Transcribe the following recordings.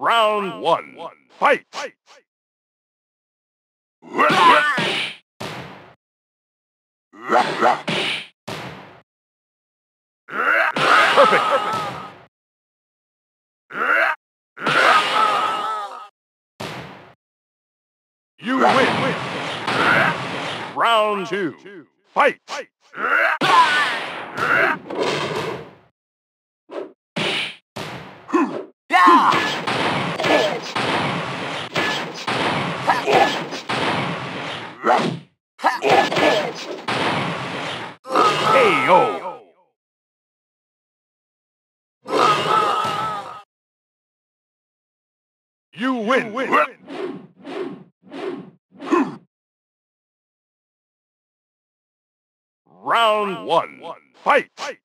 Round one. Fight! Perfect! You win! Round two. Fight! KO! You win! win. Round one. Fight! KO!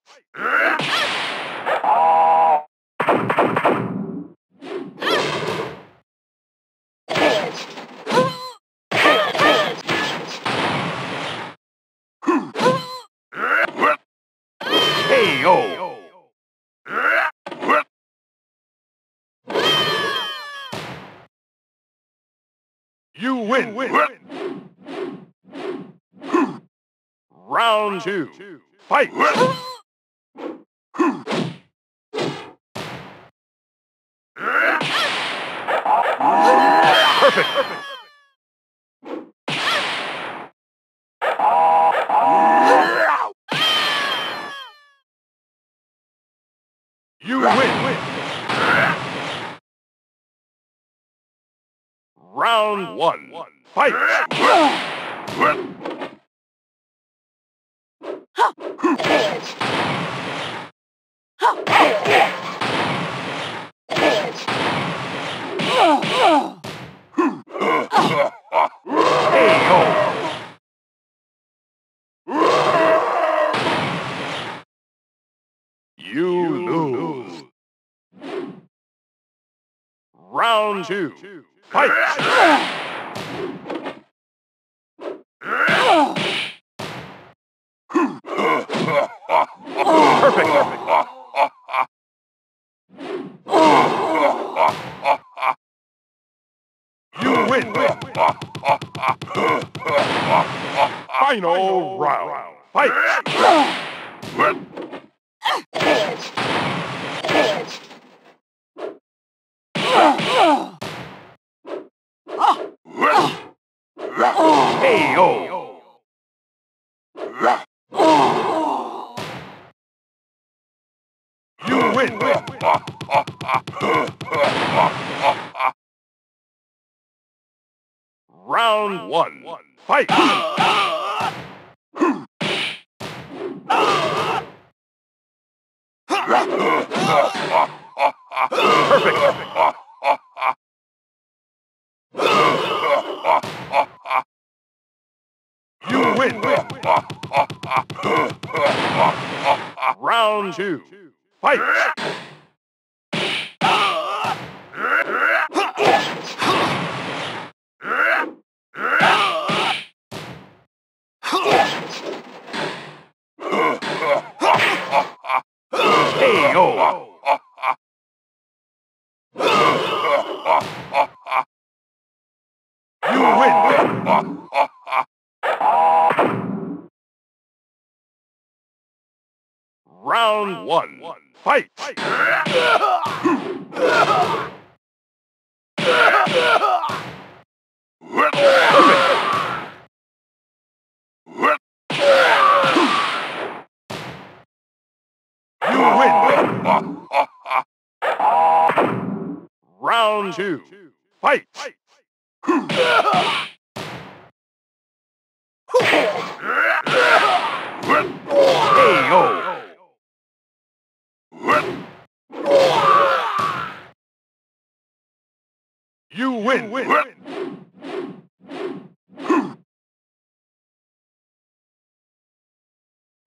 You win! Round two. Fight! Perfect! You win! Round one. Fight! You lose. Round two. Fight! Perfect! You win! Final round. Fight! KO! You win! Round one. Fight! Perfect! You win! Round two. Fight! KO! You win! Round one. Fight! You win! Round two. Fight! KO! You win!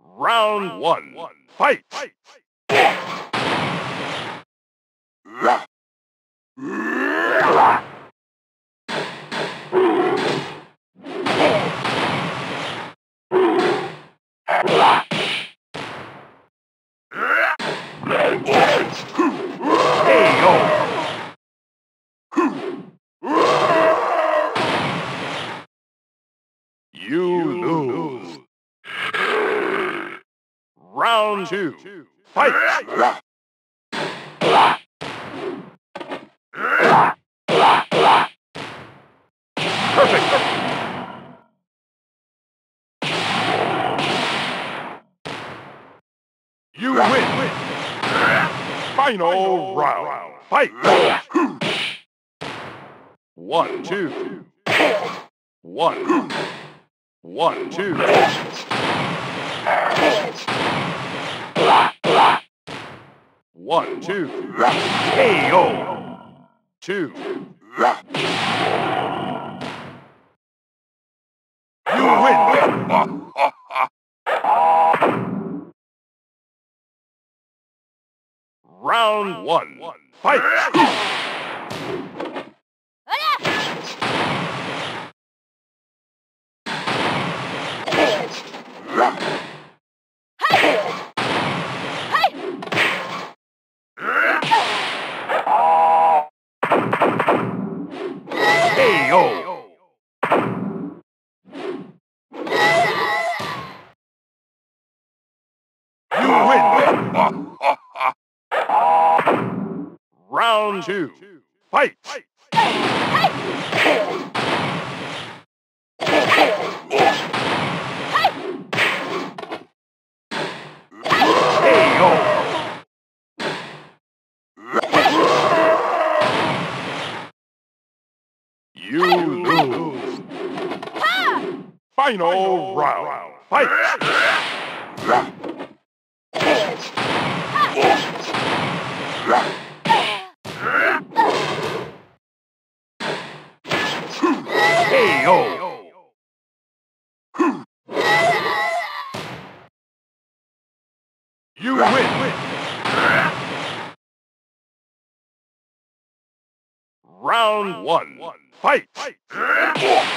Round one. Fight! KO! Round two. Fight! Perfect! You win! Final round. Fight! One, two. One. One, two. One, two. KO. Two. You win. Round one. Fight. KO. You win. Round two. Fight. You lose. Final round. Fight. KO. You win. Round one. Fight. KO.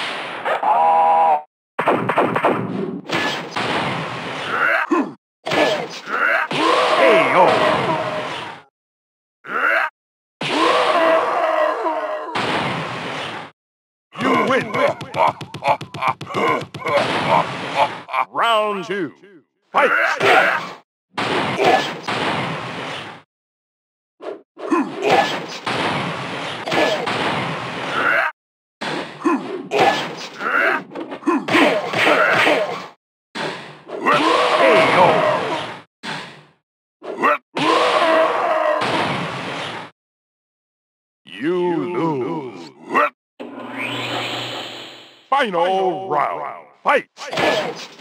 Round two. Fight. Lose. Final round. Fight. KO.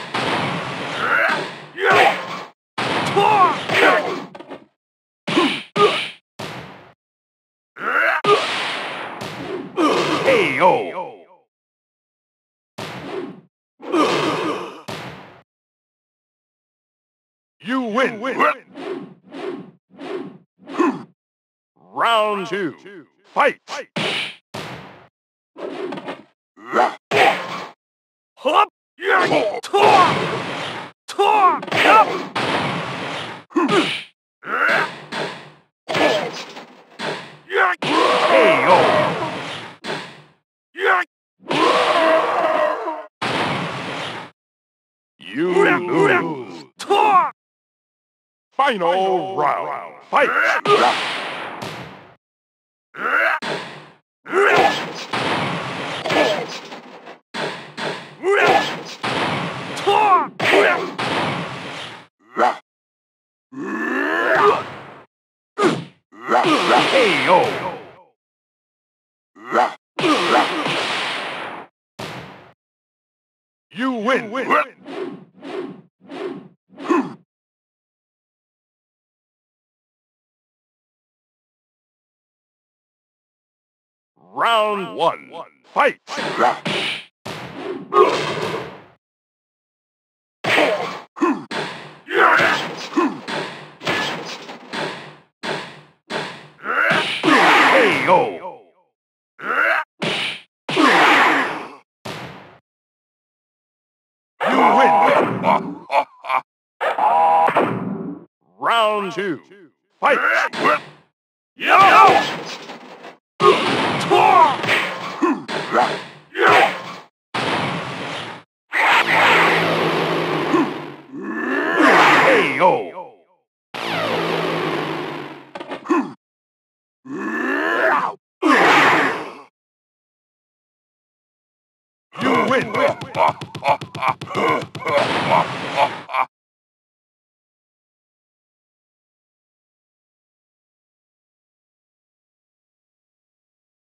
KO. You win. Round two. Fight. Hop! Yeah! Tor! Tor! Yup! Yeah! KO. Yeah! You lose. Final round. Fight. Tor! KO. You win. Round one. Fight! KO! You win! Round two. Fight! Yo! Win.